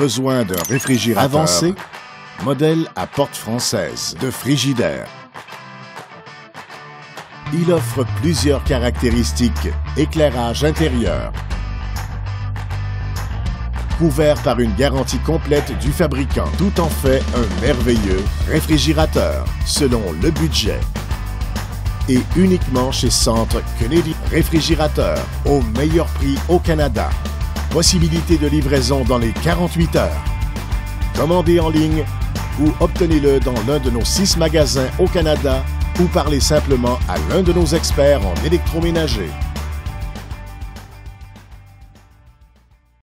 Besoin d'un réfrigérateur avancé Modèle à porte française de Frigidaire. Il offre plusieurs caractéristiques. Éclairage intérieur. Couvert par une garantie complète du fabricant. Tout en fait un merveilleux réfrigérateur, selon le budget. Et uniquement chez Centre Kennedy Réfrigérateur, au meilleur prix au Canada. Possibilité de livraison dans les 48 heures. Commandez en ligne ou obtenez-le dans l'un de nos six magasins au Canada ou parlez simplement à l'un de nos experts en électroménager.